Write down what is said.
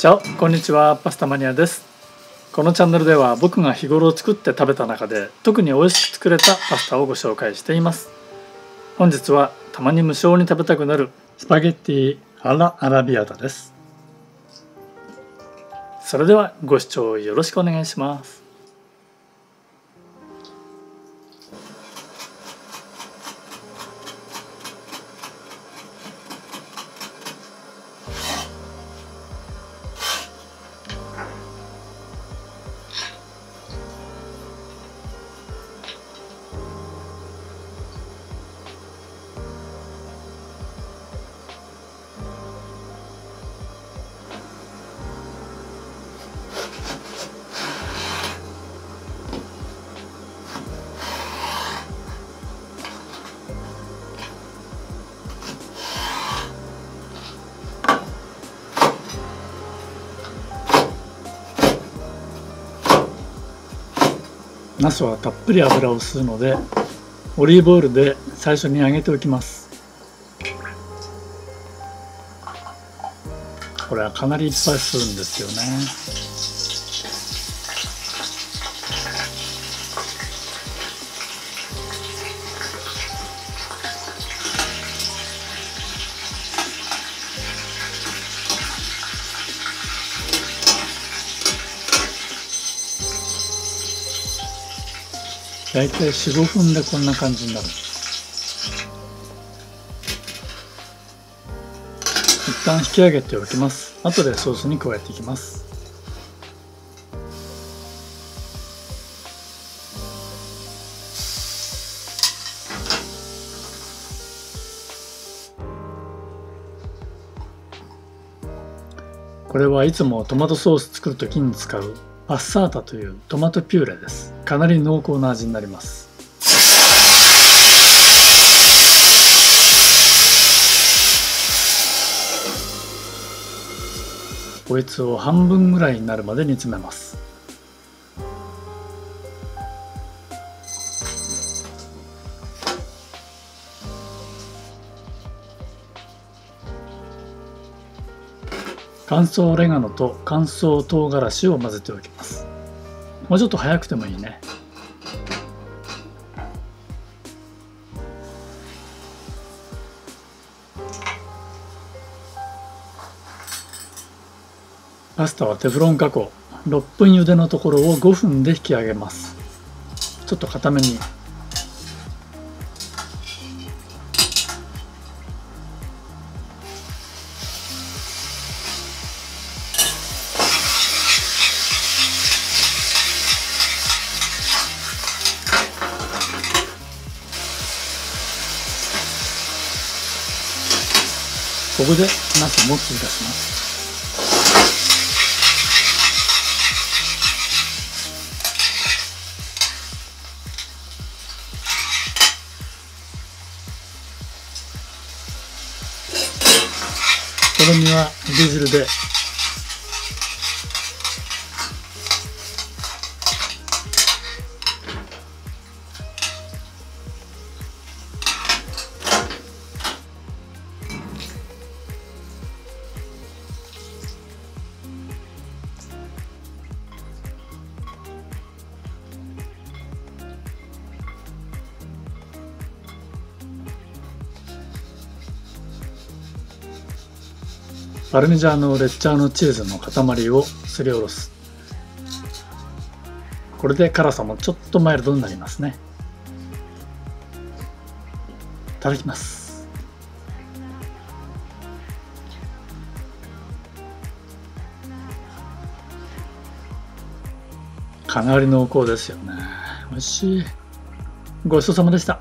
チャオこんにちはパスタマニアです。このチャンネルでは僕が日頃作って食べた中で特に美味しく作れたパスタをご紹介しています。本日はたまに無性に食べたくなるスパゲッティアラアラビアタです。それではご視聴よろしくお願いします。ナスはたっぷり油を吸うのでオリーブオイルで最初に揚げておきます。これはかなりいっぱい吸うんですよね。大体45分でこんな感じになる。一旦引き上げておきます。後でソースに加えていきます。これはいつもトマトソース作るときに使う。パッサータというトマトピューレです。かなり濃厚な味になります。こいつを半分ぐらいになるまで煮詰めます。乾燥オレガノと乾燥唐辛子を混ぜておきます。もうちょっと早くてもいいね。パスタはテフロン加工。6分茹でのところを5分で引き上げます。ちょっと固めに。ここでなすも追加します。とろみは茹で汁でパルミジャーノ・レッチャーノチーズの塊をすりおろす。これで辛さもちょっとマイルドになりますね。いただきます。かなり濃厚ですよね。美味しい。ごちそうさまでした。